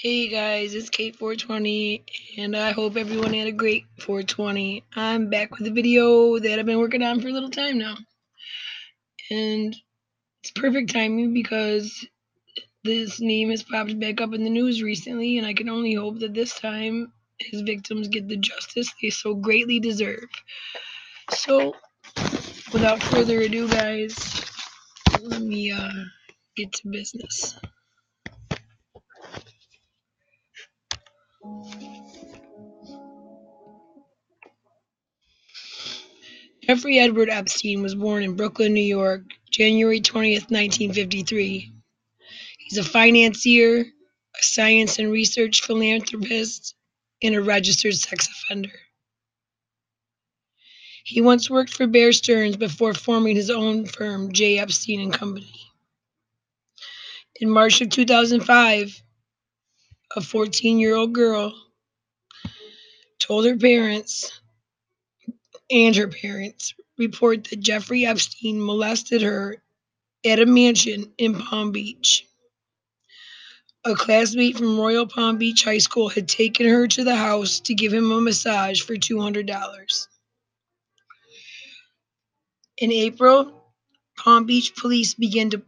Hey guys, it's Kate420, and I hope everyone had a great 420. I'm back with a video that I've been working on for a little time now. And it's perfect timing because this name has popped back up in the news recently, and I can only hope that this time his victims get the justice they so greatly deserve. So, without further ado, guys, let me uh, get to business. Jeffrey Edward Epstein was born in Brooklyn, New York, January 20th, 1953. He's a financier, a science and research philanthropist, and a registered sex offender. He once worked for Bear Stearns before forming his own firm, J. Epstein and Company. In March of 2005, a 14-year-old girl told her parents and her parents report that Jeffrey Epstein molested her at a mansion in Palm Beach. A classmate from Royal Palm Beach High School had taken her to the house to give him a massage for $200. In April, Palm Beach police began to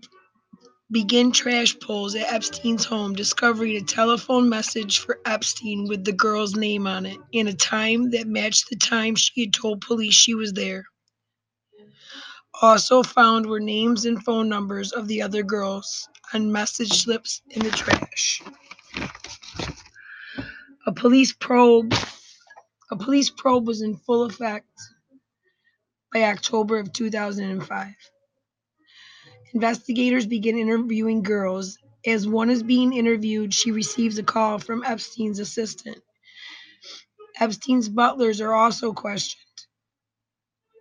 begin trash pulls at Epstein's home, discovering a telephone message for Epstein with the girl's name on it and a time that matched the time she had told police she was there. Also found were names and phone numbers of the other girls on message slips in the trash. A police probe a police probe was in full effect by October of 2005. Investigators begin interviewing girls. As one is being interviewed, she receives a call from Epstein's assistant. Epstein's butlers are also questioned.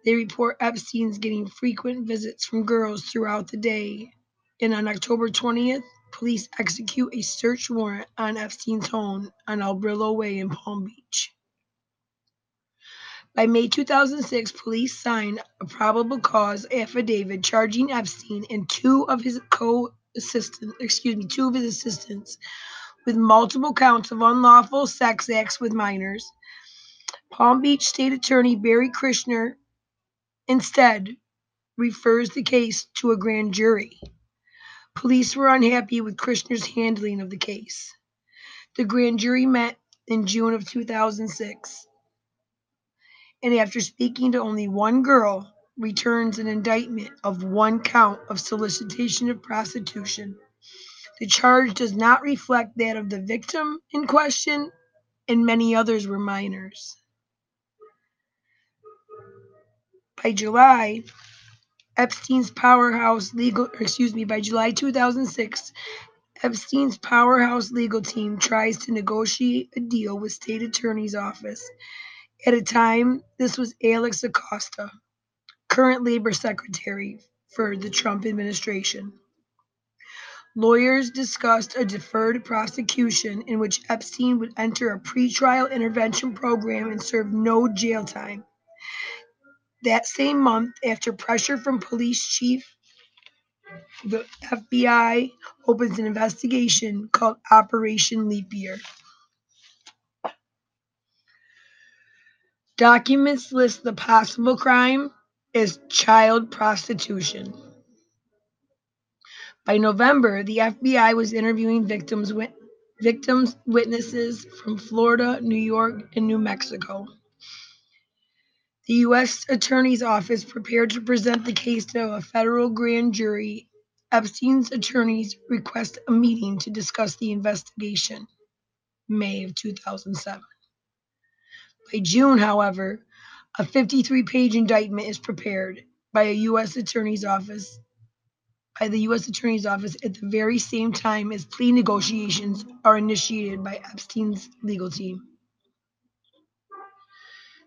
They report Epstein's getting frequent visits from girls throughout the day. And on October 20th, police execute a search warrant on Epstein's home on El Brillo Way in Palm Beach. By May 2006, police signed a probable cause affidavit charging Epstein and two of his co-assistants, excuse me, two of his assistants with multiple counts of unlawful sex acts with minors. Palm Beach State Attorney Barry Krischer instead refers the case to a grand jury. Police were unhappy with Krischer's handling of the case. The grand jury met in June of 2006 and after speaking to only one girl, returns an indictment of one count of solicitation of prostitution. The charge does not reflect that of the victim in question, and many others were minors. By July, Epstein's powerhouse legal, excuse me, by July 2006, Epstein's powerhouse legal team tries to negotiate a deal with state attorney's office at a time, this was Alex Acosta, current labor secretary for the Trump administration. Lawyers discussed a deferred prosecution in which Epstein would enter a pretrial intervention program and serve no jail time. That same month, after pressure from police chief, the FBI opens an investigation called Operation Leap Year. Documents list the possible crime as child prostitution. By November, the FBI was interviewing victims, wit- victims witnesses from Florida, New York, and New Mexico. The U.S. Attorney's Office prepared to present the case to a federal grand jury. Epstein's attorneys request a meeting to discuss the investigation. May of 2007. By June, however, a 53-page indictment is prepared by a U.S. Attorney's Office by the U.S. Attorney's Office at the very same time as plea negotiations are initiated by Epstein's legal team.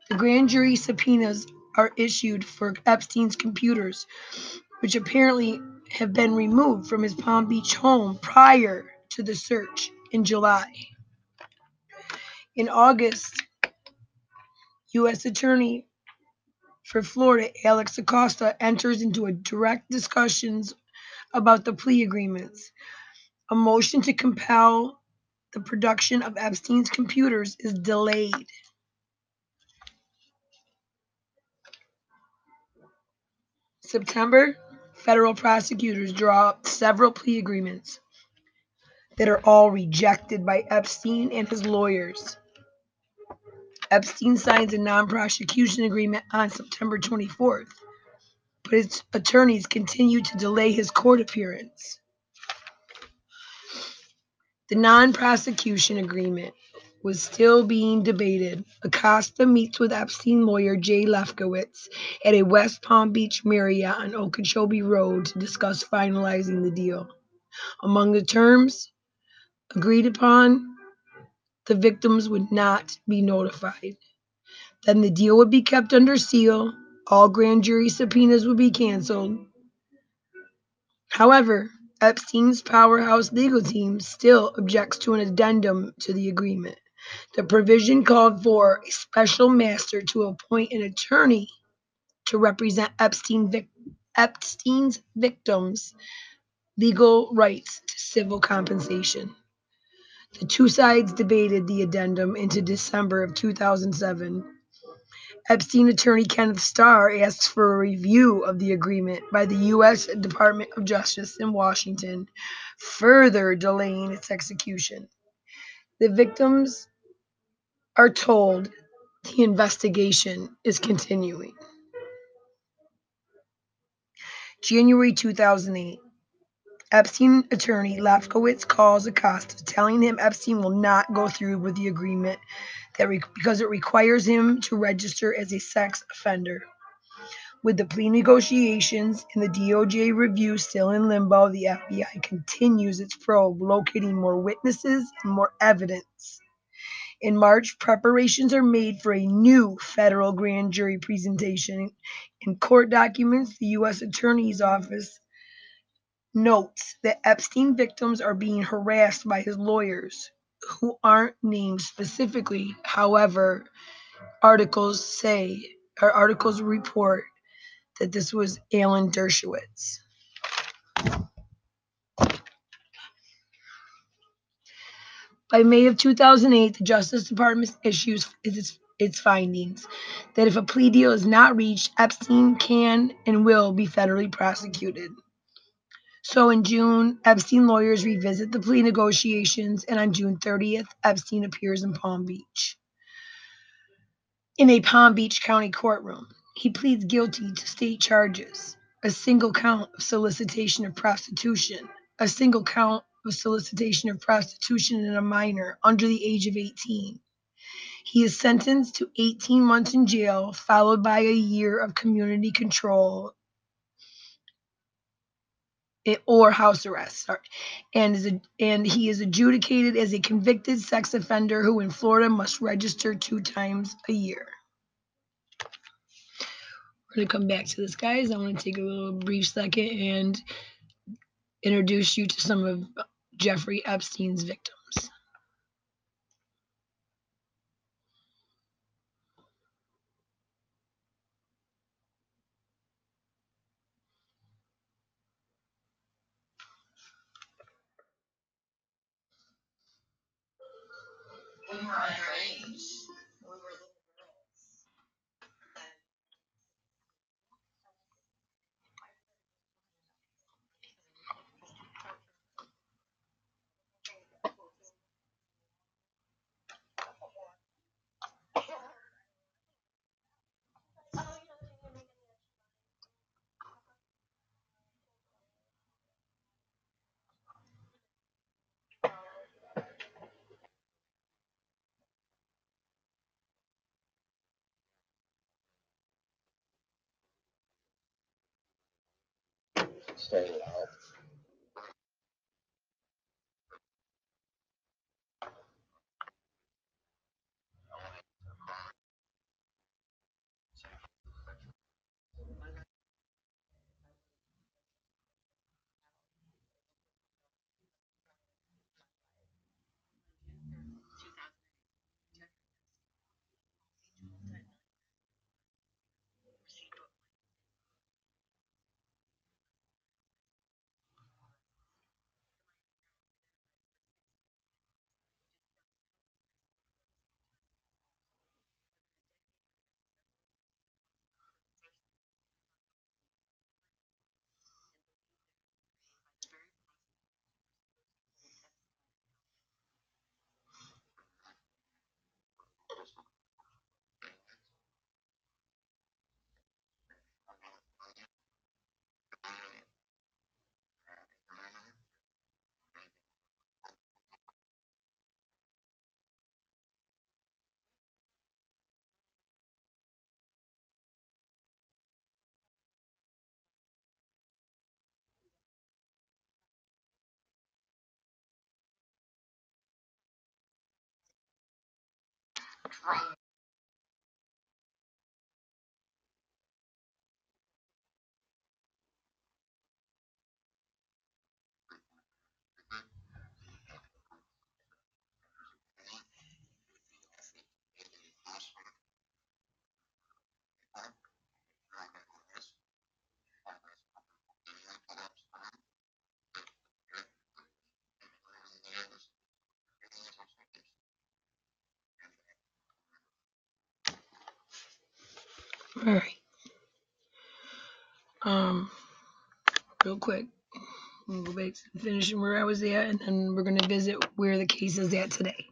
The grand jury subpoenas are issued for Epstein's computers, which apparently have been removed from his Palm Beach home prior to the search in July. In August, U.S. Attorney for Florida, Alex Acosta, enters into a direct discussions about the plea agreements. A motion to compel the production of Epstein's computers is delayed. September, federal prosecutors draw up several plea agreements that are all rejected by Epstein and his lawyers. Epstein signs a non prosecution agreement on September 24th, but his attorneys continue to delay his court appearance. The non prosecution agreement was still being debated. Acosta meets with Epstein lawyer Jay Lefkowitz at a West Palm Beach Marriott on Okeechobee Road to discuss finalizing the deal. Among the terms agreed upon, the victims would not be notified. Then the deal would be kept under seal, all grand jury subpoenas would be canceled. However, Epstein's powerhouse legal team still objects to an addendum to the agreement. The provision called for a special master to appoint an attorney to represent Epstein vic- Epstein's victims' legal rights to civil compensation. The two sides debated the addendum into December of 2007. Epstein attorney Kenneth Starr asked for a review of the agreement by the U.S. Department of Justice in Washington, further delaying its execution. The victims are told the investigation is continuing. January 2008. Epstein attorney Lefkowitz calls Acosta, telling him Epstein will not go through with the agreement that re- because it requires him to register as a sex offender. With the plea negotiations and the DOJ review still in limbo, the FBI continues its probe, locating more witnesses and more evidence. In March, preparations are made for a new federal grand jury presentation. In court documents, the U.S. Attorney's Office notes that Epstein victims are being harassed by his lawyers, who aren't named specifically. However, articles say, or articles report that this was Alan Dershowitz. By May of 2008, the Justice Department issues its, its findings that if a plea deal is not reached, Epstein can and will be federally prosecuted. So in June, Epstein lawyers revisit the plea negotiations, and on June 30th, Epstein appears in Palm Beach. In a Palm Beach County courtroom, he pleads guilty to state charges a single count of solicitation of prostitution, a single count of solicitation of prostitution in a minor under the age of 18. He is sentenced to 18 months in jail, followed by a year of community control Eh, or house arrest. Sorry. And is a, and he is adjudicated as a convicted sex offender who in Florida must register two times a year. We're gonna come back to this, guys. I want to take a little brief second and introduce you to some of Jeffrey Epstein's victims. All real quick, gonna go back to finishing where I was at, and then we're gonna visit where the case is at today.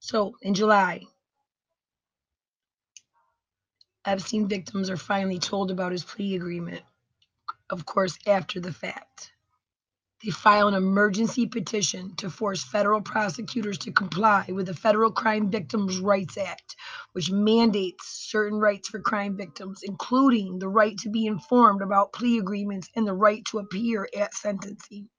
So, in July, Epstein victims are finally told about his plea agreement, of course, after the fact. They file an emergency petition to force federal prosecutors to comply with the Federal Crime Victims' Rights Act, which mandates certain rights for crime victims, including the right to be informed about plea agreements and the right to appear at sentencing.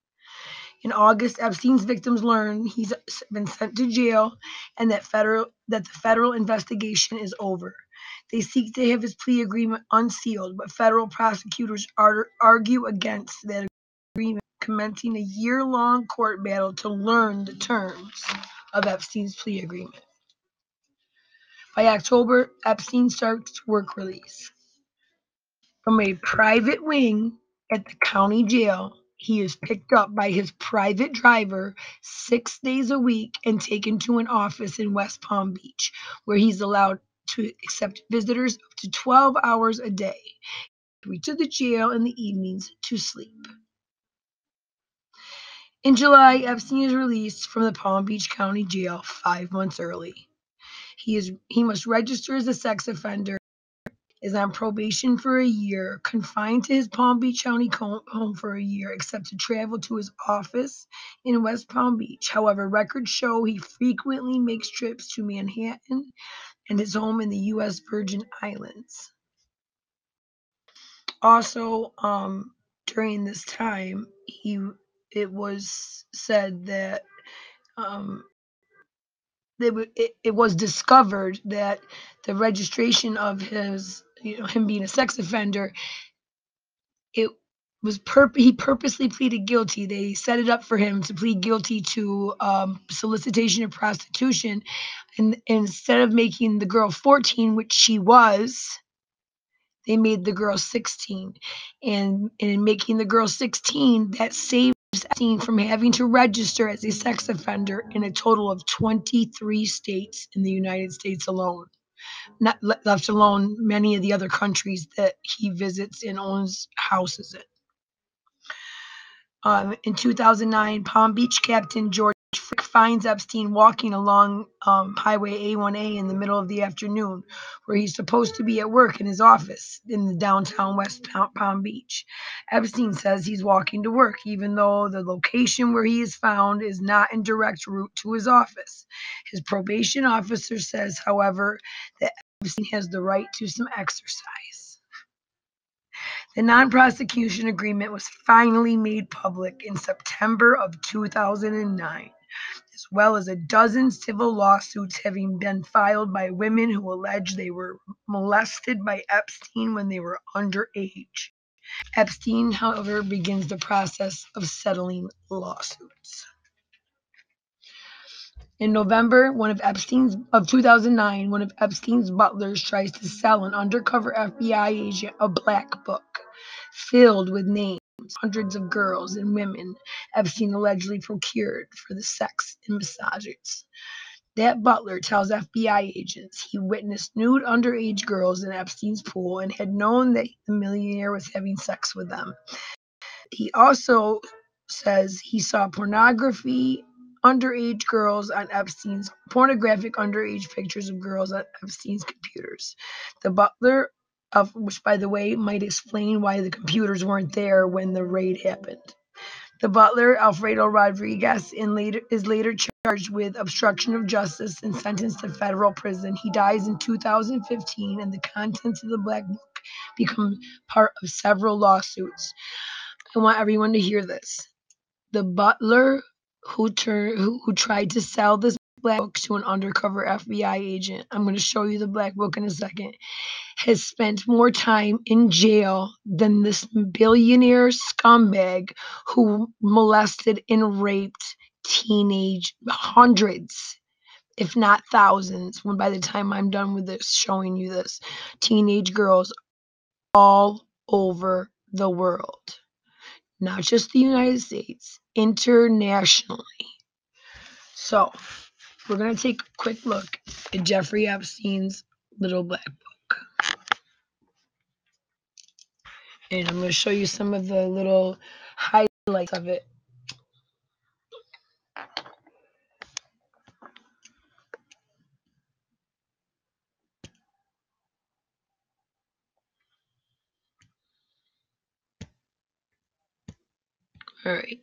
In August, Epstein's victims learn he's been sent to jail and that federal that the federal investigation is over. They seek to have his plea agreement unsealed, but federal prosecutors ar- argue against that agreement commencing a year-long court battle to learn the terms of Epstein's plea agreement. By October, Epstein starts work release. From a private wing at the county jail, he is picked up by his private driver six days a week and taken to an office in West Palm Beach, where he's allowed to accept visitors up to 12 hours a day. He to the jail in the evenings to sleep. In July, Epstein is released from the Palm Beach County Jail five months early. He is he must register as a sex offender, is on probation for a year, confined to his Palm Beach County home for a year, except to travel to his office in West Palm Beach. However, records show he frequently makes trips to Manhattan and his home in the U.S. Virgin Islands. Also, um, during this time, he it was said that um, it, it, it was discovered that the registration of his you know him being a sex offender it was purp- he purposely pleaded guilty. They set it up for him to plead guilty to um, solicitation of prostitution and, and instead of making the girl 14 which she was they made the girl 16 and, and in making the girl 16 that saved Epstein from having to register as a sex offender in a total of 23 states in the United States alone, not left alone many of the other countries that he visits and owns houses in. Um, in 2009, Palm Beach captain George finds Epstein walking along um, Highway A1A in the middle of the afternoon, where he's supposed to be at work in his office in the downtown West Palm Beach. Epstein says he's walking to work, even though the location where he is found is not in direct route to his office. His probation officer says, however, that Epstein has the right to some exercise. The non prosecution agreement was finally made public in September of 2009 as well as a dozen civil lawsuits having been filed by women who allege they were molested by Epstein when they were underage. Epstein, however, begins the process of settling lawsuits. In November, one of Epstein's of 2009, one of Epstein's butlers tries to sell an undercover FBI agent a black book filled with names hundreds of girls and women have Epstein allegedly procured for the sex and massages. That butler tells FBI agents he witnessed nude underage girls in Epstein's pool and had known that the millionaire was having sex with them. He also says he saw pornography underage girls on Epstein's pornographic underage pictures of girls on Epstein's computers. The butler of which by the way might explain why the computers weren't there when the raid happened. The butler, Alfredo Rodriguez, later, is later charged with obstruction of justice and sentenced to federal prison. He dies in 2015, and the contents of the Black Book become part of several lawsuits. I want everyone to hear this. The butler who, who, who tried to sell this black book to an undercover FBI agent. I'm going to show you the black book in a second. Has spent more time in jail than this billionaire scumbag who molested and raped teenage hundreds, if not thousands, when by the time I'm done with this, showing you this, teenage girls all over the world, not just the United States, internationally. So, we're going to take a quick look at Jeffrey Epstein's Little Black Book. And I'm going to show you some of the little highlights of it. All right.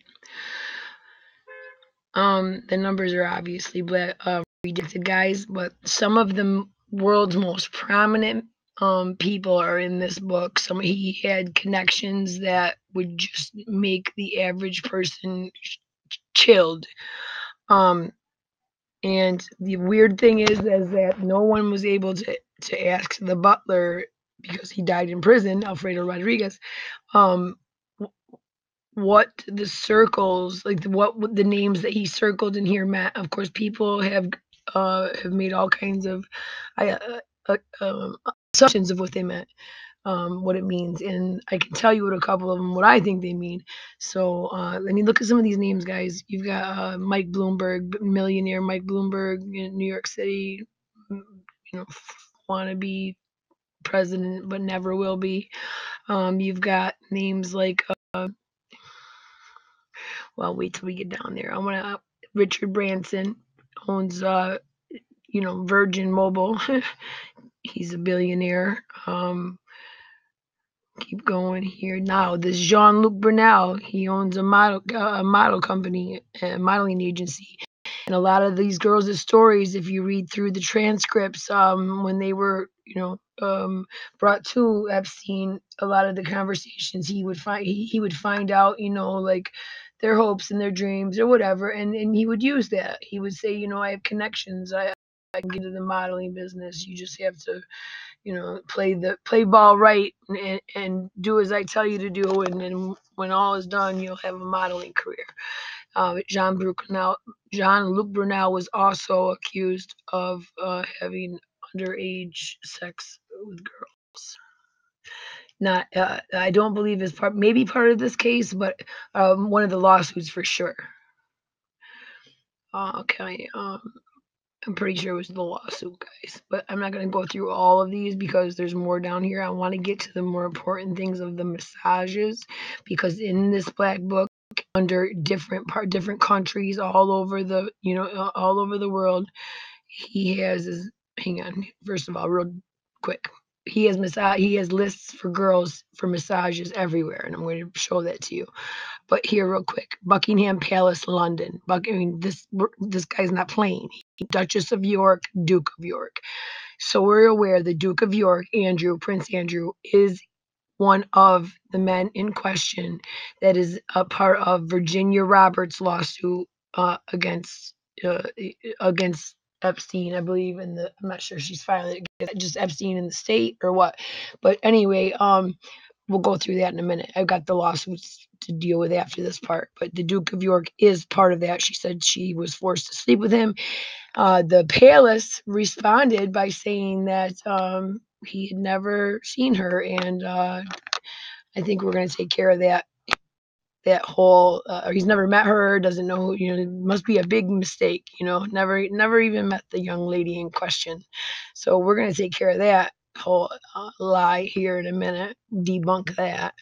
Um, the numbers are obviously black, uh, rejected guys, but some of the world's most prominent um, people are in this book. Some he had connections that would just make the average person chilled. Um, and the weird thing is, is that no one was able to to ask the butler because he died in prison, Alfredo Rodriguez, um, what the circles like what the names that he circled in here meant. Of course, people have uh have made all kinds of uh, uh, um, assumptions of what they meant, um, what it means, and I can tell you what a couple of them what I think they mean. So uh, let me look at some of these names, guys. You've got uh, Mike Bloomberg, millionaire Mike Bloomberg in New York City, you know, wannabe president but never will be. Um, you've got names like uh, well, wait till we get down there. I want to. Richard Branson owns, uh, you know, Virgin Mobile. He's a billionaire. Um, keep going here. Now, this Jean-Luc Brunel. He owns a model, uh, a model company, a modeling agency. And a lot of these girls' stories, if you read through the transcripts, um, when they were, you know, um, brought to Epstein, a lot of the conversations he would find, he, he would find out, you know, like their hopes and their dreams or whatever and and he would use that. He would say you know i have connections. I i can get into the modeling business. You just have to you know play the play ball right and, and do as i tell you to do and then when all is done you'll have a modeling career. Uh, Jean Brunel, Jean-Luc Brunel was also accused of uh, having underage sex with girls not uh, I don't believe is part maybe part of this case, but um, one of the lawsuits for sure. Okay, um, I'm pretty sure it was the lawsuit, guys. But I'm not going to go through all of these because there's more down here. I want to get to the more important things of the massages because in this black book, under different part, different countries, all over the you know, all over the world, he has his. Hang on, first of all, real quick he has massage he has lists for girls for massages everywhere and i'm going to show that to you. But here real quick buckingham palace london. Buck, i mean this this guy's not playing. Duchess of york duke of york. So we're aware the duke of york andrew prince andrew is one of the men in question that is a part of virginia roberts lawsuit uh, against uh, against Epstein, I believe, in the I'm not sure she's it just Epstein in the state or what. But anyway, um we'll go through that in a minute. I've got the lawsuits to deal with after this part. But the Duke of York is part of that. She said she was forced to sleep with him. Uh, the palace responded by saying that um, he had never seen her, and uh, I think we're going to take care of that that whole uh, he's never met her doesn't know who, you know must be a big mistake you know never never even met the young lady in question. So we're going to take care of that whole uh, lie here in a minute debunk that.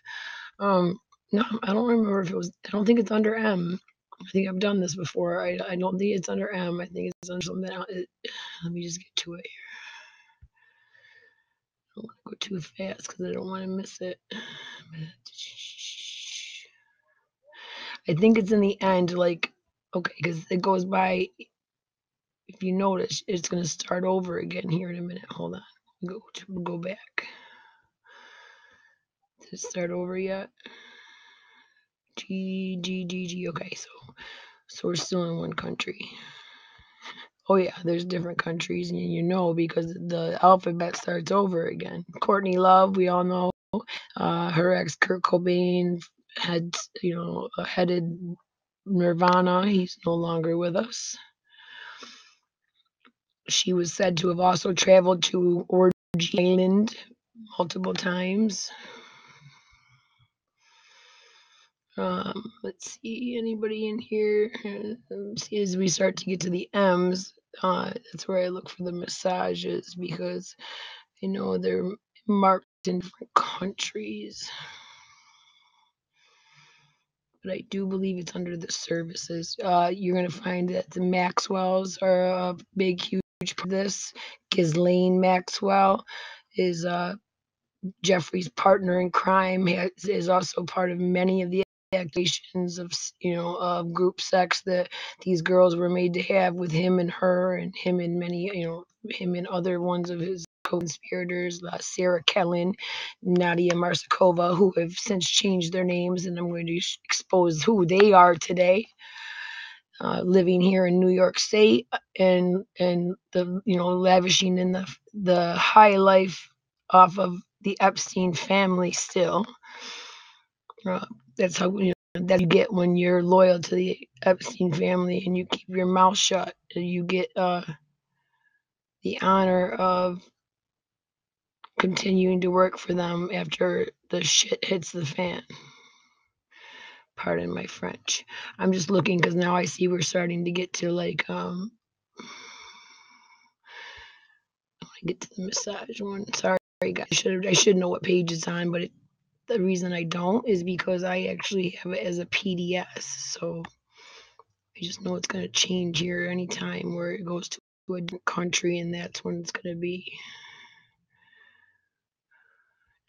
Um no i don't remember if it was i don't think it's under m. I think i've done this before. I, I don't think it's under m. I think it's under something else. It, let me just get to it here. I don't want to go too fast because I don't want to miss it. I think it's in the end, like, okay, because it goes by. If you notice, it's going to start over again here in a minute. Hold on. Go go back. Did it start over yet? G G G G. Okay, so so we're still in one country. Oh yeah, there's different countries, and you know because the alphabet starts over again. Courtney Love, we all know, uh, her ex Kurt Cobain had you know headed Nirvana. He's no longer with us. She was said to have also traveled to Orgy Island multiple times. Um, let's see, anybody in here? Um, see, as we start to get to the M's, uh, that's where I look for the massages because I know they're marked in different countries. But I do believe it's under the services. Uh, you're gonna find that the Maxwells are a big, huge part of this. Ghislaine Maxwell is uh, Jeffrey's partner in crime. Has, is also part of many of the accusations of you know of group sex that these girls were made to have with him and her and him and many you know him and other ones of his co-conspirators uh, sarah kellen nadia marsakova who have since changed their names and i'm going to expose who they are today uh, living here in New York State and and the you know lavishing in the the high life off of the Epstein family still. Uh, that's how you know, that you get when you're loyal to the Epstein family and you keep your mouth shut. You get uh, the honor of continuing to work for them after the shit hits the fan. Pardon my French. I'm just looking because now I see we're starting to get to like um. I get to the massage one. Sorry, guys. I should I should know what page it's on, but it, the reason I don't is because I actually have it as a PDS. So I just know it's gonna change here anytime where it goes to a different country, and that's when it's gonna be.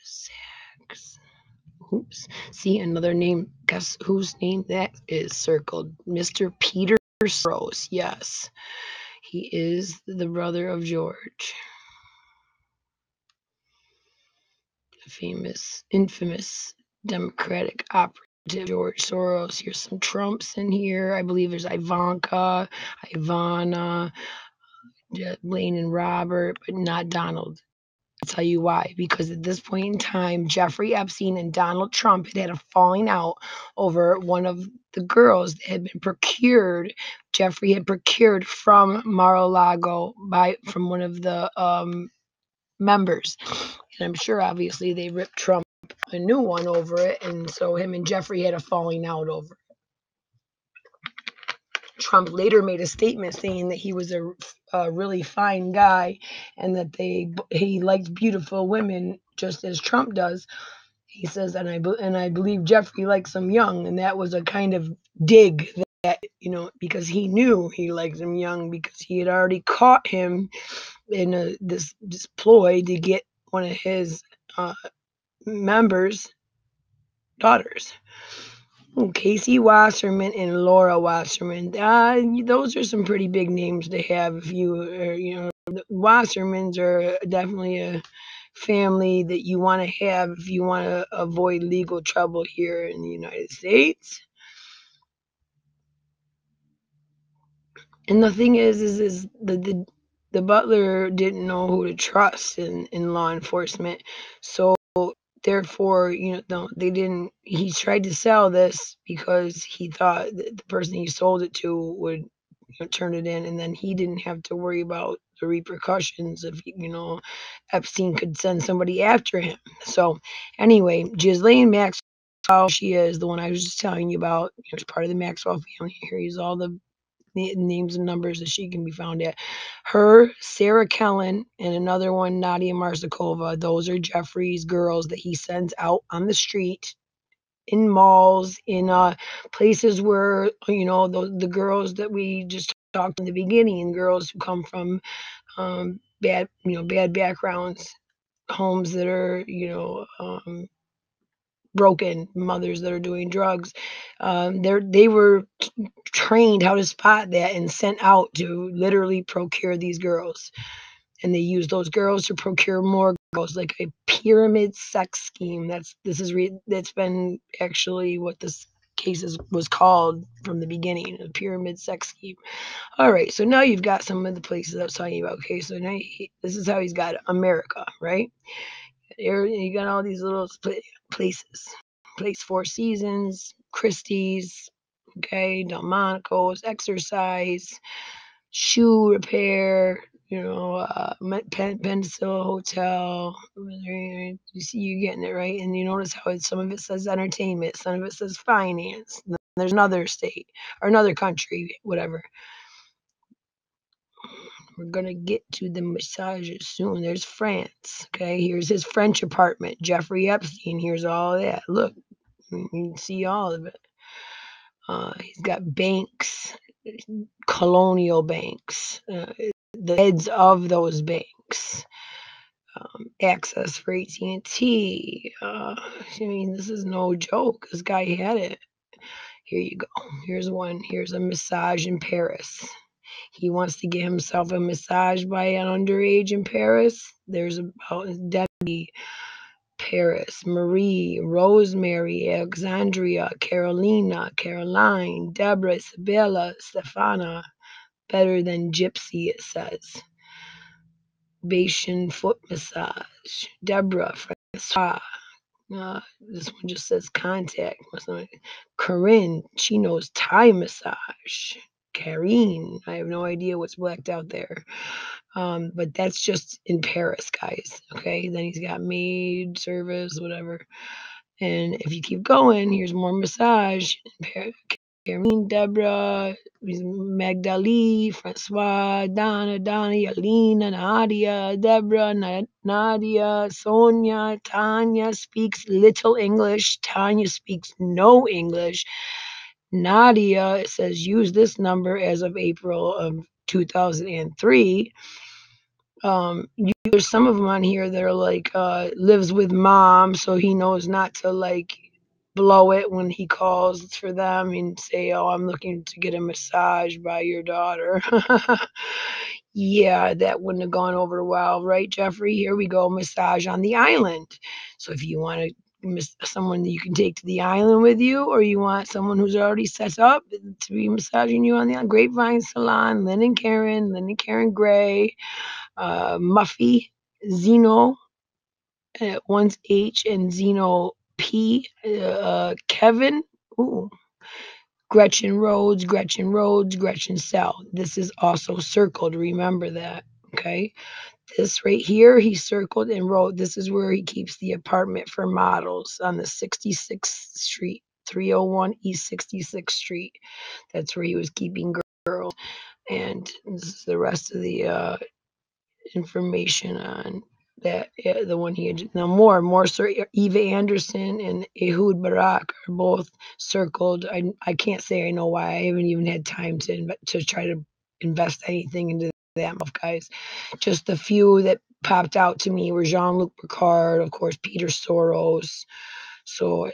Sex. Oops. See another name. Guess whose name that is circled? Mr. Peter Soros. Yes. He is the brother of George. The famous, infamous Democratic operative George Soros. Here's some Trumps in here. I believe there's Ivanka, Ivana, uh, Blaine and Robert, but not Donald. Tell you why. Because at this point in time, Jeffrey Epstein and Donald Trump had had a falling out over one of the girls that had been procured. Jeffrey had procured from Mar-a-Lago by from one of the um, members, and I'm sure obviously they ripped Trump a new one over it, and so him and Jeffrey had a falling out over. Trump later made a statement saying that he was a, a really fine guy and that they he liked beautiful women just as Trump does. He says, and I and I believe Jeffrey likes them young, and that was a kind of dig that you know because he knew he liked them young because he had already caught him in a, this this ploy to get one of his uh, members' daughters. Ooh, Casey Wasserman and Laura Wasserman. Uh, those are some pretty big names to have if you, uh, you know, the Wassermans are definitely a family that you want to have if you want to avoid legal trouble here in the United States. And the thing is, is, is the, the the butler didn't know who to trust in, in law enforcement. So therefore, you know, no, they didn't. He tried to sell this because he thought that the person he sold it to would you know, turn it in, and then he didn't have to worry about the repercussions if you know Epstein could send somebody after him. So anyway, Ghislaine Maxwell, she is the one I was just telling you about. You know, she's part of the Maxwell family. Here's all the names and numbers that she can be found at. Her, Sarah Kellen, and another one, Nadia Marsakova. Those are Jeffrey's girls that he sends out on the street, in malls, in uh, places where you know the the girls that we just talked in the beginning, girls who come from um, bad you know bad backgrounds, homes that are you know. Um, broken mothers that are doing drugs um, they they were t- trained how to spot that and sent out to literally procure these girls and they use those girls to procure more girls like a pyramid sex scheme that's this is re- that's been actually what this case is, was called from the beginning, a pyramid sex scheme. All right, so now you've got some of the places I was talking about. Okay, so now he, this is how he's got America, right? You got all these little places, place Four Seasons, Christie's, okay, Delmonico's, exercise, shoe repair, you know, uh, Pen- Peninsula Hotel. You see, you getting it right, and you notice how some of it says entertainment, some of it says finance. There's another state or another country, whatever. We're gonna get to the massages soon. There's France. Okay, here's his French apartment. Jeffrey Epstein. Here's all that. Look, you can see all of it. Uh, he's got banks, colonial banks. Uh, the heads of those banks. Um, access for AT&T. Uh, I mean, this is no joke. This guy had it. Here you go. Here's one. Here's a massage in Paris. He wants to get himself a massage by an underage in Paris. There's about Debbie, Paris, Marie, Rosemary, Alexandria, Carolina, Caroline, Deborah, Isabella, Stefana, better than gypsy, it says. Bayesian foot massage. Deborah, Francois. Uh, this one just says contact. Corinne, she knows Thai massage. Karine, I have no idea what's blacked out there. Um, but that's just in Paris, guys. Okay, then he's got maid service, whatever. And if you keep going, here's more massage. Karine, Deborah, Magdali, Francois, Donna, Donnie, Alina, Nadia, Deborah, Nadia, Sonia, Tanya speaks little English. Tanya speaks no English. Nadia says use this number as of April of 2003. Um, you, there's some of them on here that are like uh, lives with mom, so he knows not to like blow it when he calls for them and say, "Oh, I'm looking to get a massage by your daughter." yeah, that wouldn't have gone over well, right, Jeffrey? Here we go, massage on the island. So if you want to someone that you can take to the island with you, or you want someone who's already set up to be massaging you on the Grapevine Salon, Lynn and Karen, Lynn and Karen Gray, uh, Muffy, Zeno, uh, H and Zeno P. Uh, Kevin. Ooh. Gretchen Rhodes, Gretchen Rhodes, Gretchen Sell. This is also circled. Remember that. Okay. This right here, he circled and wrote, this is where he keeps the apartment for models on the 66th Street, 301 East 66th Street. That's where he was keeping girls. And this is the rest of the uh, information on that uh, the one he had now more more sir Eva Anderson and Ehud Barak are both circled. I I can't say I know why. I haven't even had time to to try to invest anything into them of guys. Just the few that popped out to me were Jean-Luc Picard, of course, Peter Soros. So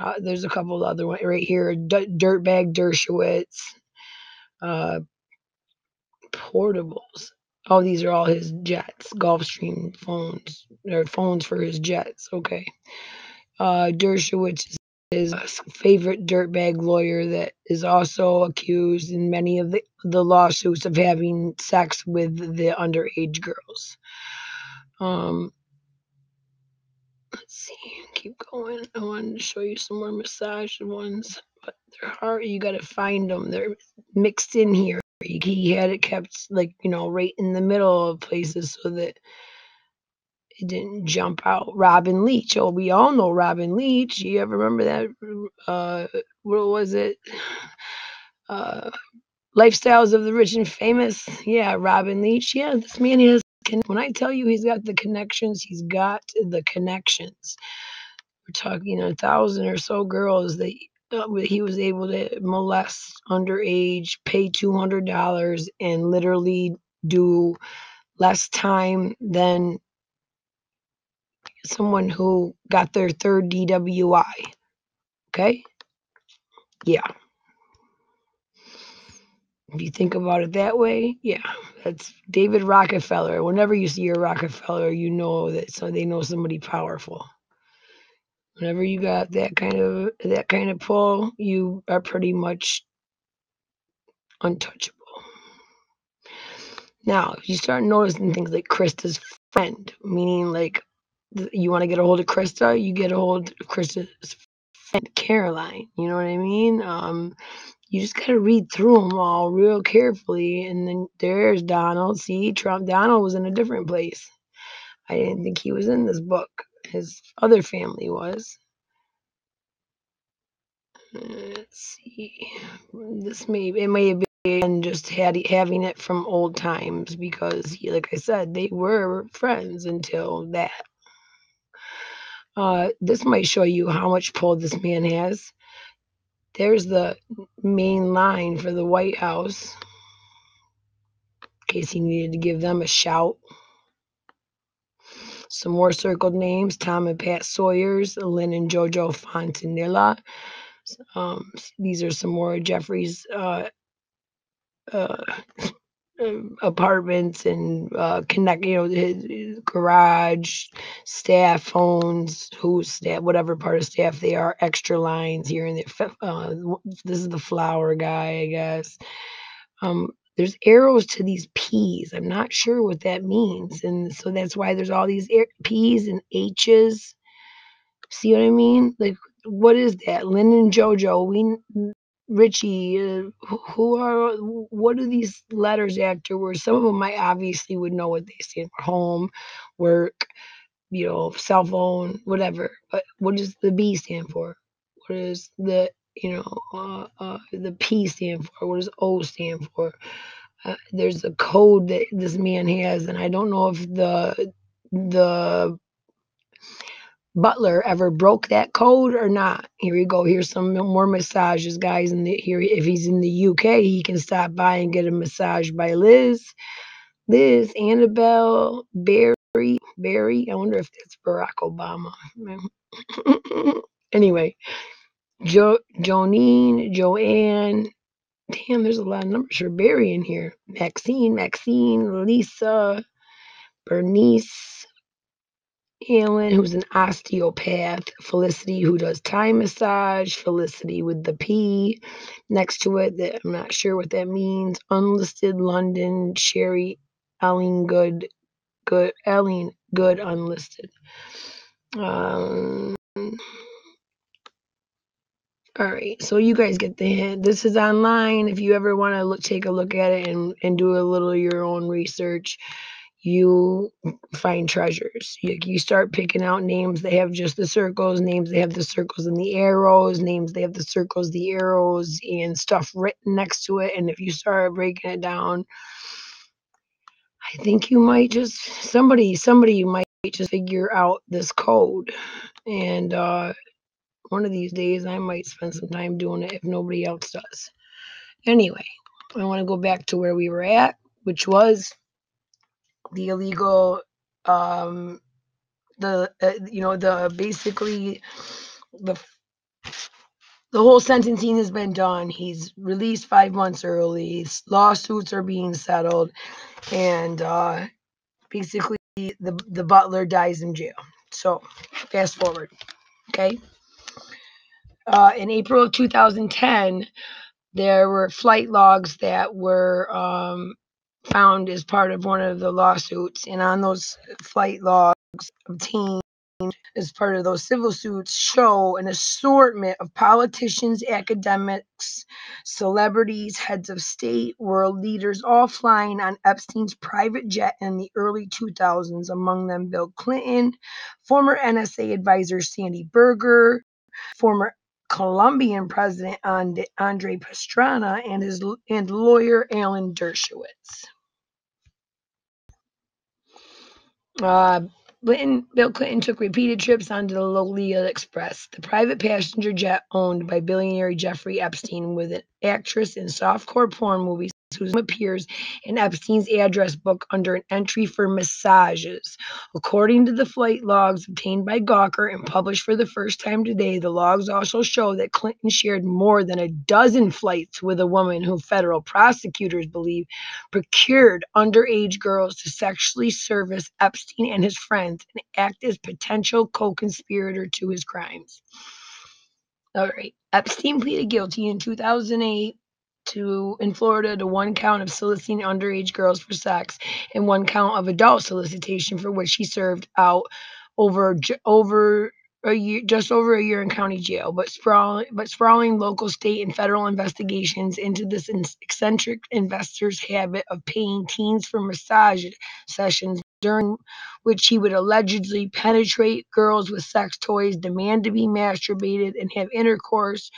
uh, there's a couple other ones right here. D- Dirtbag Dershowitz, uh, portables. Oh, these are all his jets, Gulfstream phones, or phones for his jets. Okay. Uh, Dershowitz his favorite dirtbag lawyer that is also accused in many of the, the lawsuits of having sex with the underage girls. Um, let's see, keep going. I wanted to show you some more massage ones, but they're hard. You got to find them. They're mixed in here he had it kept like you know right in the middle of places so that it didn't jump out. Robin Leach. Oh, we all know Robin Leach. You ever remember that? Uh, what was it? Uh, Lifestyles of the Rich and Famous. Yeah, Robin Leach. Yeah, this man has. When I tell you he's got the connections, he's got the connections. We're talking a thousand or so girls that uh, he was able to molest underage, pay two hundred dollars, and literally do less time than someone who got their third DWI. Okay? Yeah. If you think about it that way, yeah, that's David Rockefeller. Whenever you see a Rockefeller, you know that so they know somebody powerful. Whenever you got that kind of that kind of pull, you are pretty much untouchable. Now, if you start noticing things like Krista's friend, meaning like you want to get a hold of Krista, you get a hold of Krista's friend Caroline. You know what I mean? Um, you just gotta read through them all real carefully, and then there's Donald. See, Trump Donald was in a different place. I didn't think he was in this book. His other family was. Let's see. This may it may have been just had having it from old times because, like I said, they were friends until that. Uh, this might show you how much pull this man has. There's the main line for the White House. In case he needed to give them a shout. Some more circled names Tom and Pat Sawyers, Lynn and Jojo Fontanilla. Um, these are some more Jeffrey's uh, uh, apartments and uh, connect, you know, his garage, staff phones, who's staff, whatever part of staff they are, extra lines here and there. Uh, this is the flower guy, I guess. Um, there's arrows to these P's. I'm not sure what that means. And so that's why there's all these P's and H's. See what I mean? Like, what is that? Lynn and JoJo, we, Richie, uh, who are, what are these letters afterwards? Some of them I obviously would know what they stand for home, work, you know, cell phone, whatever. But what does the B stand for? What does the, you know, uh, uh, the P stand for? What does O stand for? Uh, there's a code that this man has, and I don't know if the the butler ever broke that code or not. Here we go. Here's some more massages, guys. And here, if he's in the UK, he can stop by and get a massage by Liz. Liz, Annabelle, Barry, Barry. I wonder if that's Barack Obama. anyway, jo- Jonine, Joanne. Damn, there's a lot of numbers for Barry in here. Maxine, Maxine, Lisa, Bernice, Alan, who's an osteopath, Felicity, who does Thai massage, Felicity with the P next to it. That I'm not sure what that means. Unlisted London, Sherry, Ellen Good, Good, Ellen Good, unlisted. Um, all right, so you guys get the hint. This is online. If you ever want to look, take a look at it and, and do a little your own research, you find treasures. You, you start picking out names that have just the circles, names they have the circles and the arrows, names they have the circles, the arrows, and stuff written next to it. And if you start breaking it down, I think you might just somebody somebody you might just figure out this code. And uh one of these days I might spend some time doing it if nobody else does. Anyway, I want to go back to where we were at, which was the illegal um the uh, you know the basically the the whole sentencing has been done. He's released five months early. Lawsuits are being settled, and uh, basically the the butler dies in jail. So fast forward, okay. Uh, in April of 2010, there were flight logs that were um, found as part of one of the lawsuits, and on those flight logs obtained as part of those civil suits show an assortment of politicians, academics, celebrities, heads of state, world leaders, all flying on Epstein's private jet in the early 2000s, among them Bill Clinton, former NSA advisor Sandy Berger, former Colombian President Andre Pastrana, and his and lawyer Alan Dershowitz. Uh, Clinton, Bill Clinton took repeated trips onto the Lolita Express, the private passenger jet owned by billionaire Jeffrey Epstein, with an actress in softcore porn movies Susan appears in Epstein's address book under an entry for massages. According to the flight logs obtained by Gawker and published for the first time today, the logs also show that Clinton shared more than a dozen flights with a woman who federal prosecutors believe procured underage girls to sexually service Epstein and his friends and act as potential co conspirator to his crimes. All right. Epstein pleaded guilty in 2008 to in Florida to one count of soliciting underage girls for sex and one count of adult solicitation for which he served out over over a year, just over a year in county jail, but sprawling, but sprawling local, state, and federal investigations into this eccentric investor's habit of paying teens for massage sessions during which he would allegedly penetrate girls with sex toys, demand to be masturbated, and have intercourse,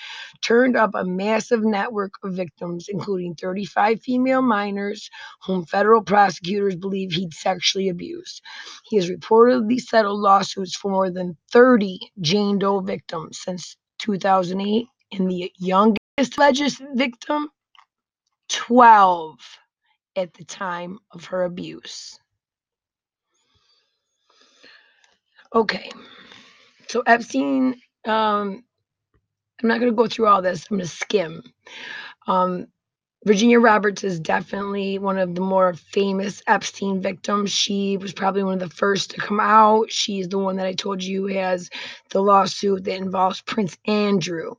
turned up a massive network of victims, including 35 female minors whom federal prosecutors believe he'd sexually abused. He has reportedly settled lawsuits for more than 30 Jane Doe victims since 2008, and the youngest alleged victim, 12 at the time of her abuse. Okay. So Epstein, um, I'm not going to go through all this. I'm going to skim. Um, Virginia Roberts is definitely one of the more famous Epstein victims. She was probably one of the first to come out. She's the one that I told you has the lawsuit that involves Prince Andrew.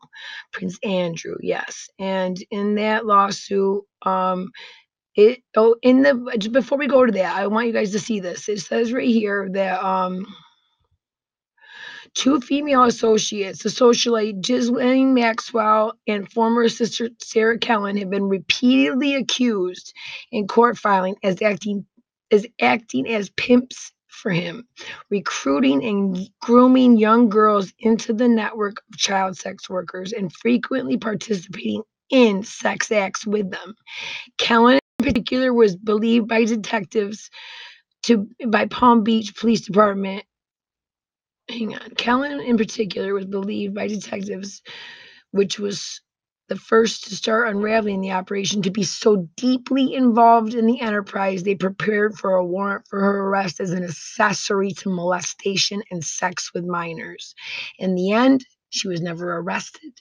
Prince Andrew, yes. And in that lawsuit, um, it oh in the before we go to that, I want you guys to see this. It says right here that um Two female associates, the socialite Ghislaine Maxwell and former assistant Sarah Kellen, have been repeatedly accused in court filing as acting as acting as pimps for him, recruiting and grooming young girls into the network of child sex workers and frequently participating in sex acts with them. Kellen in particular was believed by detectives to by Palm Beach Police Department hang on. Callan, in particular, was believed by detectives, which was the first to start unraveling the operation, to be so deeply involved in the enterprise they prepared for a warrant for her arrest as an accessory to molestation and sex with minors. In the end, she was never arrested,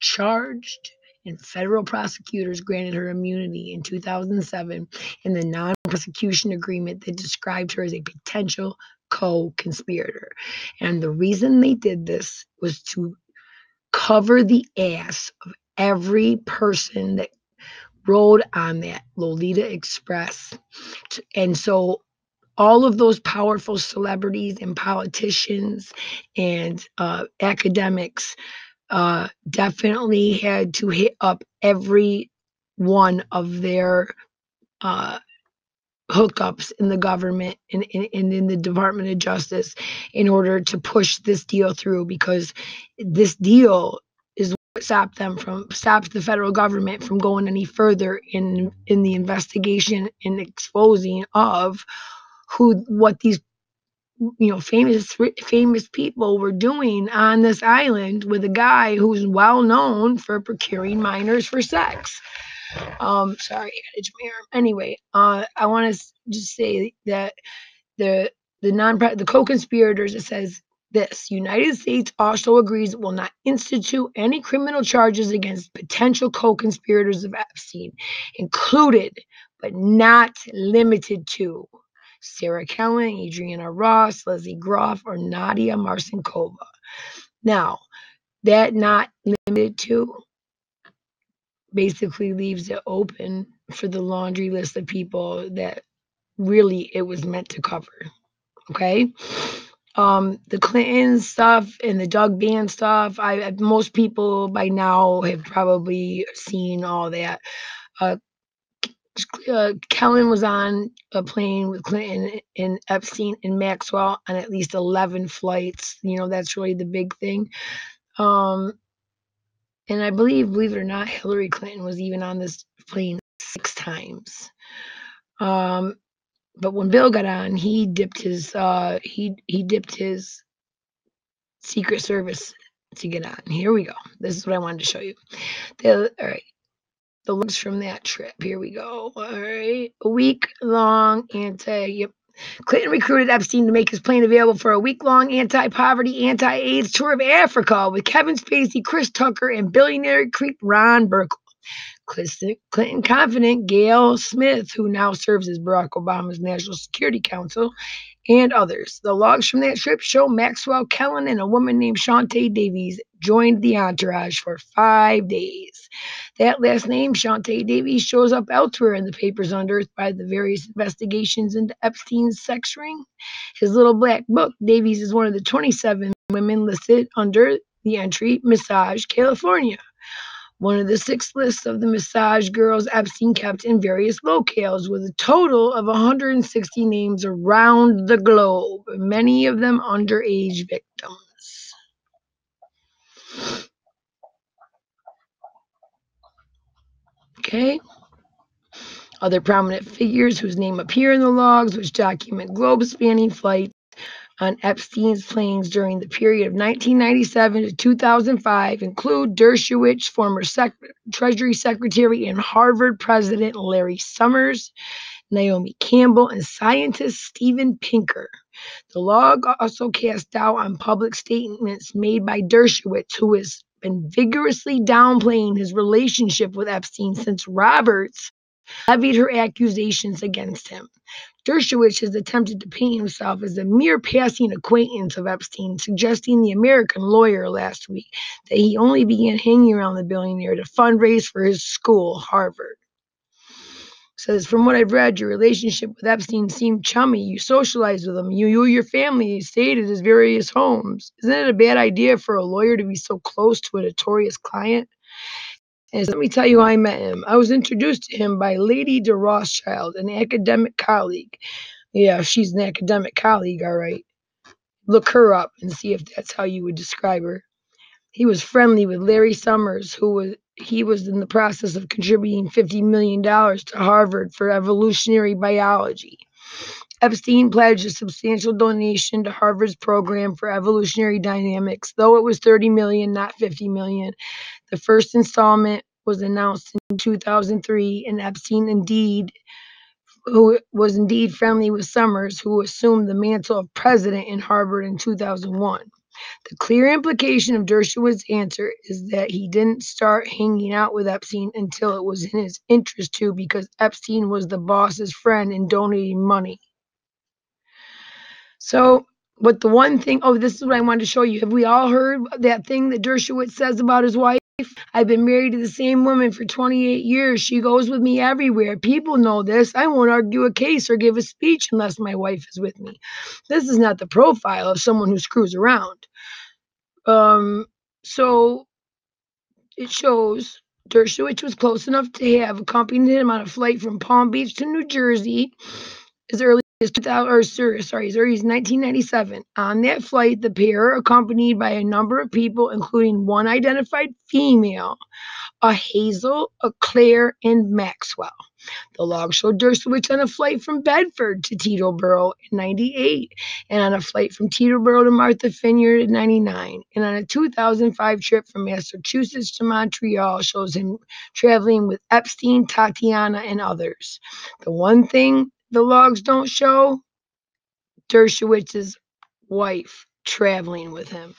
charged, and federal prosecutors granted her immunity in 2007 in the non prosecution agreement that described her as a potential co conspirator. And the reason they did this was to cover the ass of every person that rode on that Lolita Express. And so all of those powerful celebrities and politicians and uh, academics uh, definitely had to hit up every one of their uh, hookups in the government and, and, in the Department of Justice in order to push this deal through because this deal is what stopped them from stops the federal government from going any further in in the investigation and exposing of who what these you know famous famous people were doing on this island with a guy who's well known for procuring minors for sex um, sorry, I my arm. Anyway, uh, I want to just say that the the non the co-conspirators it says this United States also agrees it will not institute any criminal charges against potential co-conspirators of Epstein, included but not limited to Sarah Kellen, Adriana Ross, Leslie Groff, or Nadia Marcinkova. Now, that not limited to basically leaves it open for the laundry list of people that really it was meant to cover. Okay. Um, the Clinton stuff and the Doug Band stuff, I most people by now have probably seen all that. Uh, uh, Kellen was on a plane with Clinton and Epstein and Maxwell on at least 11 flights. You know, that's really the big thing. Um, and I believe, believe it or not, Hillary Clinton was even on this plane six times. Um, but when Bill got on, he dipped his uh, he he dipped his Secret Service to get on. Here we go. This is what I wanted to show you. The, all right. the looks from that trip. Here we go. All right. A week long anti. Yep. Clinton recruited Epstein to make his plane available for a week long anti poverty, anti AIDS tour of Africa with Kevin Spacey, Chris Tucker, and billionaire creep Ron Burkle. Clinton confidant Gayle Smith, who now serves as Barack Obama's National Security Council, and others. The logs from that trip show Maxwell Kellen and a woman named Chauntae Davies joined the entourage for five days. That last name, Chauntae Davies, shows up elsewhere in the papers unearthed by the various investigations into Epstein's sex ring. His little black book, Davies is one of the 27 women listed under the entry Massage California one of the six lists of the massage girls Epstein kept in various locales, with a total of 160 names around the globe, many of them underage victims. Okay. Other prominent figures whose name appear in the logs, which document globe spanning flights on Epstein's planes during the period of 1997 to 2005 include Dershowitz, former Sec- Treasury Secretary and Harvard President Larry Summers, Naomi Campbell, and scientist Steven Pinker. The log also cast doubt on public statements made by Dershowitz, who has been vigorously downplaying his relationship with Epstein since Roberts levied her accusations against him. Dershowitz has attempted to paint himself as a mere passing acquaintance of Epstein, suggesting the American lawyer last week that he only began hanging around the billionaire to fundraise for his school, Harvard. Says, from what I've read, your relationship with Epstein seemed chummy. You socialized with him. You, you your family stayed at his various homes. Isn't it a bad idea for a lawyer to be so close to a notorious client? And let me tell you how I met him. I was introduced to him by Lady de Rothschild, an academic colleague. Yeah, she's an academic colleague, all right. Look her up and see if that's how you would describe her. He was friendly with Larry Summers, who was he was in the process of contributing $50 million to Harvard for evolutionary biology. Epstein pledged a substantial donation to Harvard's program for evolutionary dynamics, though it was 30 million, not 50 million. The first installment was announced in 2003, and Epstein indeed who was indeed friendly with Summers, who assumed the mantle of president in Harvard in 2001. The clear implication of Dershowitz's answer is that he didn't start hanging out with Epstein until it was in his interest to because Epstein was the boss's friend and donating money. So, but the one thing, oh, this is what I wanted to show you. Have we all heard that thing that Dershowitz says about his wife? I've been married to the same woman for 28 years. She goes with me everywhere. People know this. I won't argue a case or give a speech unless my wife is with me. This is not the profile of someone who screws around. Um, so it shows Dershowitz was close enough to have accompanied him on a flight from Palm Beach to New Jersey as early as 2000, or sorry, as early 1997. On that flight, the pair, accompanied by a number of people, including one identified female, a Hazel, a Claire, and Maxwell. The log showed Dershowitz on a flight from Bedford to Teterboro in 98, and on a flight from Teterboro to Martha Vineyard in 99, and on a 2005 trip from Massachusetts to Montreal shows him traveling with Epstein, Tatiana, and others. The one thing the logs don't show Dershowitz's wife traveling with him.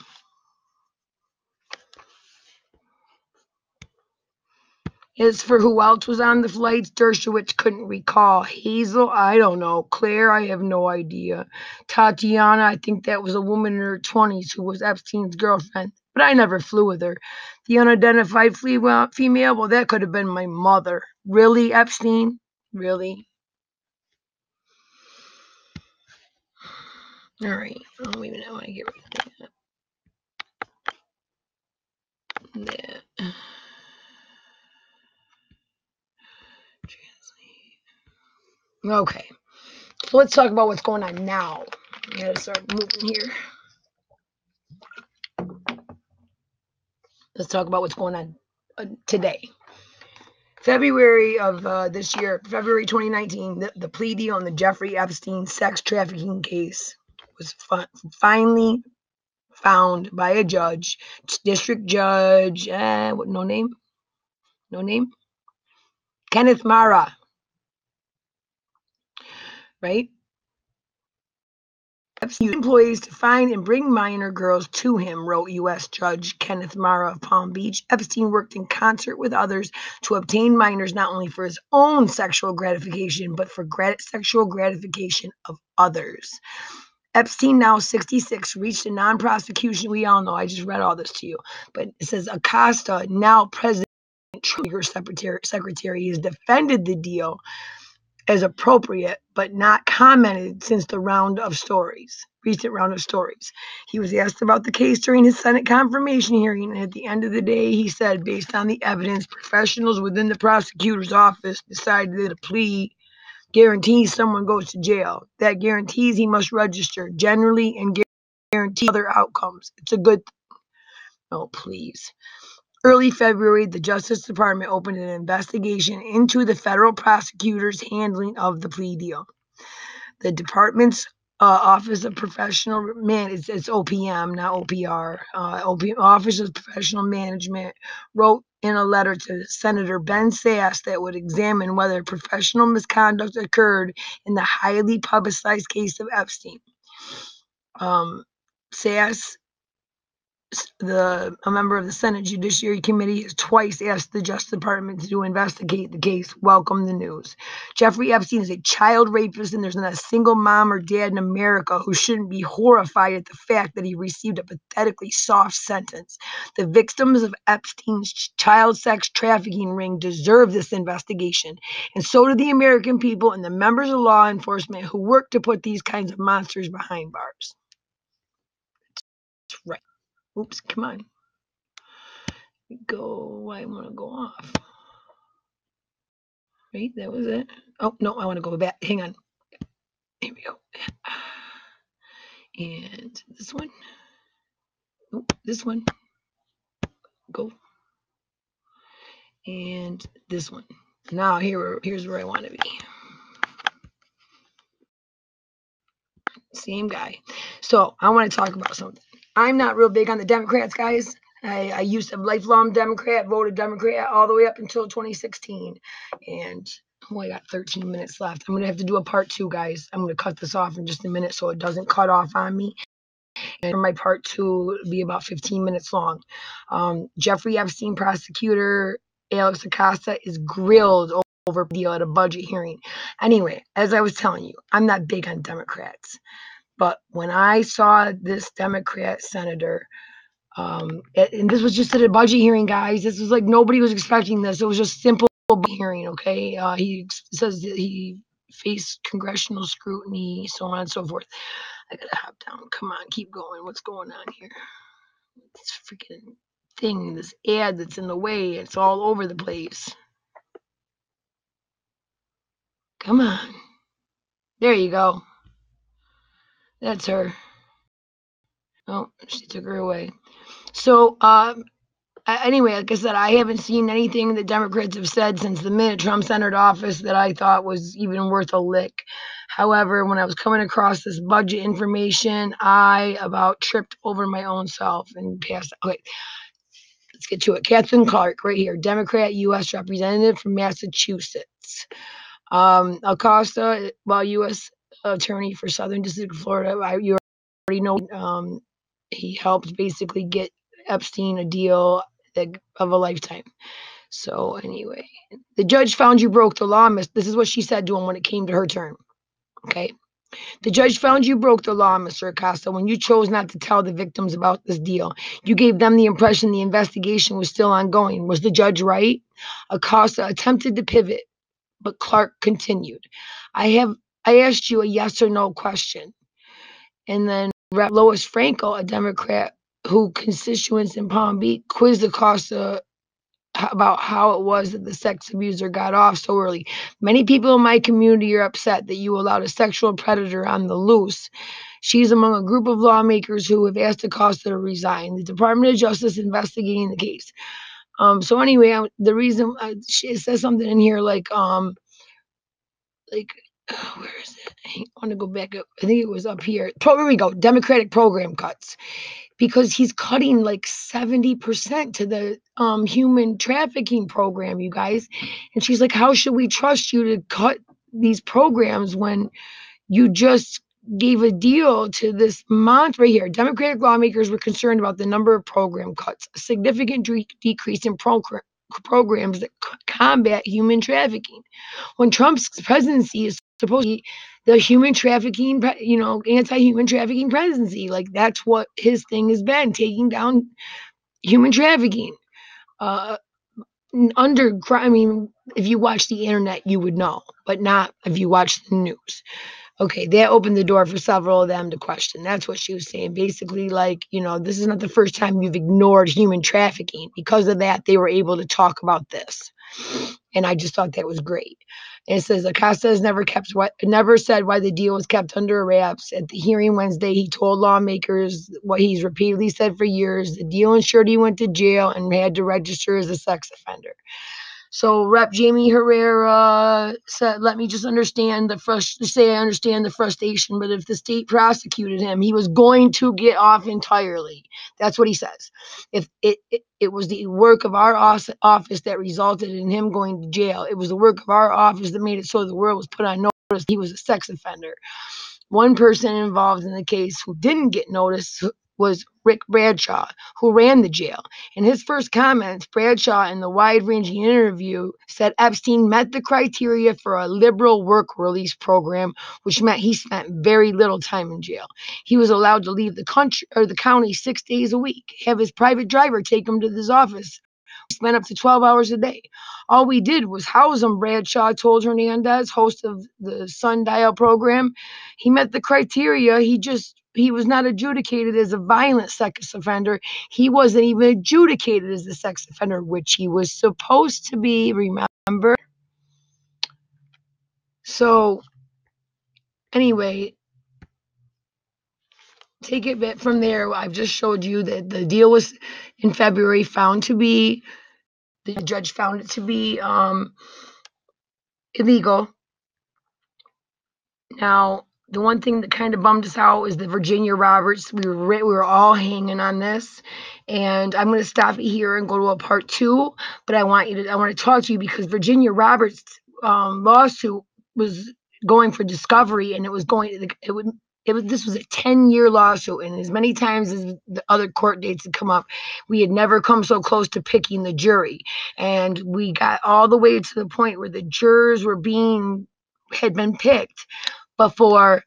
As for who else was on the flights, Dershowitz couldn't recall. Hazel, I don't know. Claire, I have no idea. Tatiana, I think that was a woman in her 20s who was Epstein's girlfriend, but I never flew with her. The unidentified female, well, that could have been my mother. Really, Epstein? Really? All right. I don't even know want to get rid of that. That. Okay. So let's talk about what's going on now. I gotta start moving here. Let's talk about what's going on uh, today. February of uh, this year, February 2019, the, the plea deal on the Jeffrey Epstein sex trafficking case was fi- finally found by a judge, district judge, uh, what, no name, no name, Kenneth Marra. Right? Employees to find and bring minor girls to him, wrote U.S. Judge Kenneth Marra of Palm Beach. Epstein worked in concert with others to obtain minors not only for his own sexual gratification, but for grat- sexual gratification of others. Epstein, now 66, reached a non prosecution. We all know, I just read all this to you, but it says Acosta, now President Trump, secretary, secretary, has defended the deal as appropriate, but not commented since the round of stories, recent round of stories. He was asked about the case during his Senate confirmation hearing, and at the end of the day, he said, based on the evidence, professionals within the prosecutor's office decided that a plea guarantees someone goes to jail. That guarantees he must register generally and guarantee other outcomes. It's a good. Oh, please. Early February, the Justice Department opened an investigation into the federal prosecutor's handling of the plea deal. The department's uh, Office of Professional Man, it's, it's OPM, not OPR. Uh, OPM, Office of Professional Management wrote in a letter to Senator Ben Sasse that would examine whether professional misconduct occurred in the highly publicized case of Epstein. Um, Sasse the a member of the Senate Judiciary Committee has twice asked the Justice Department to investigate the case. Welcome the news. Jeffrey Epstein is a child rapist, and there's not a single mom or dad in America who shouldn't be horrified at the fact that he received a pathetically soft sentence. The victims of Epstein's child sex trafficking ring deserve this investigation, and so do the American people and the members of law enforcement who work to put these kinds of monsters behind bars. Oops, come on. Go, I want to go off. Right, that was it. Oh, no, I want to go back. Hang on. Here we go. And this one. This one. Go. And this one. Now here, here's where I want to be. Same guy. So I want to talk about something. I'm not real big on the Democrats, guys. I, I used to lifelong Democrat, voted Democrat all the way up until 2016. And oh, I got 13 minutes left. I'm going to have to do a part two, guys. I'm going to cut this off in just a minute so it doesn't cut off on me. And my part two will be about 15 minutes long. Um, Jeffrey Epstein prosecutor Alex Acosta is grilled over deal at a budget hearing. Anyway, as I was telling you, I'm not big on Democrats. But when I saw this Democrat senator, um, and this was just at a budget hearing, guys. This was like nobody was expecting this. It was just simple hearing. Okay, uh, he says that he faced congressional scrutiny, so on and so forth. I gotta hop down. Come on, keep going. What's going on here? This freaking thing, this ad that's in the way. It's all over the place. Come on. There you go. That's her. Oh, she took her away. So, um, anyway, like I said, I haven't seen anything the Democrats have said since the minute Trump entered office that I thought was even worth a lick. However, when I was coming across this budget information, I about tripped over my own self and passed. Okay, let's get to it. Katherine Clark, right here, Democrat, U.S. Representative from Massachusetts. Um, Acosta, well, U.S attorney for Southern District of Florida. I, you already know um, he helped basically get Epstein a deal that, of a lifetime. So anyway, the judge found you broke the law, miss. This is what she said to him when it came to her turn. Okay. The judge found you broke the law, Mr. Acosta, when you chose not to tell the victims about this deal. You gave them the impression the investigation was still ongoing. Was the judge right? Acosta attempted to pivot, but Clark continued. I have I asked you a yes or no question. And then Rep. Lois Frankel, a Democrat who constituents in Palm Beach, quizzed Acosta about how it was that the sex abuser got off so early. Many people in my community are upset that you allowed a sexual predator on the loose. She's among a group of lawmakers who have asked Acosta to resign. The Department of Justice investigating the case. Um, so anyway, I, the reason uh, she says something in here like, um, like where is it? I want to go back up. I think it was up here. Pro, here we go. Democratic program cuts. because he's cutting like 70% to the um, human trafficking program, you guys. And she's like, How should we trust you to cut these programs when you just gave a deal to this month right here? Democratic lawmakers were concerned about the number of program cuts, a significant de- decrease in program programs that combat human trafficking. When Trump's presidency is supposed to be the human trafficking, you know, anti-human trafficking presidency, like that's what his thing has been, taking down human trafficking. Uh, under, I mean, if you watch the internet, you would know, but not if you watch the news. Okay, that opened the door for several of them to question. That's what she was saying. Basically, like, you know, this is not the first time you've ignored human trafficking. Because of that, they were able to talk about this. And I just thought that was great. And it says Acosta has never kept what never said why the deal was kept under wraps. At the hearing Wednesday, he told lawmakers what he's repeatedly said for years. The deal ensured he went to jail and had to register as a sex offender. So Rep. Jaime Herrera said, "Let me just understand the frust- say I understand the frustration, but if the state prosecuted him, he was going to get off entirely." That's what he says. If it it, it was the work of our office that resulted in him going to jail, it was the work of our office that made it so the world was put on notice he was a sex offender. One person involved in the case who didn't get notice was Rick Bradshaw, who ran the jail. In his first comments, Bradshaw, in the wide ranging interview, said Epstein met the criteria for a liberal work release program, which meant he spent very little time in jail. He was allowed to leave the country or the county six days a week, have his private driver take him to his office spent up to 12 hours a day. All we did was house him, Bradshaw told Hernandez, host of the Sundial program. He met the criteria. He just, he was not adjudicated as a violent sex offender. He wasn't even adjudicated as a sex offender, which he was supposed to be, remember? So, anyway, take it bit from there. I've just showed you that the deal was in February found to be the judge found it to be um, illegal. Now, the one thing that kind of bummed us out was the Virginia Roberts. We were we were all hanging on this, and I'm going to stop it here and go to a part two. But I want you to I want to talk to you because Virginia Roberts' um, lawsuit was going for discovery, and it was going it would it was this was a 10 year lawsuit and as many times as the other court dates had come up we had never come so close to picking the jury and we got all the way to the point where the jurors were being had been picked before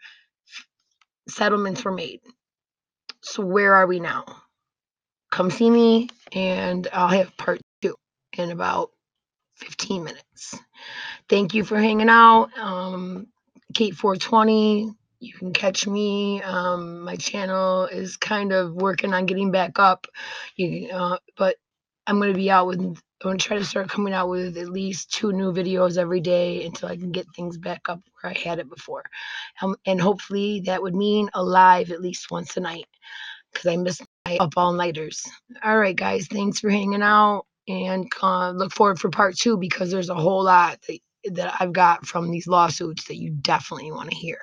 settlements were made so where are we now come see me and i'll have part two in about 15 minutes thank you for hanging out um kate 420 you can catch me. Um, my channel is kind of working on getting back up. You, uh, but I'm going to be out with. I'm to try to start coming out with at least two new videos every day until I can get things back up where I had it before. Um, and hopefully that would mean a live at least once a night because I miss my up all nighters. All right, guys, thanks for hanging out and uh, look forward for part two because there's a whole lot that, that I've got from these lawsuits that you definitely want to hear.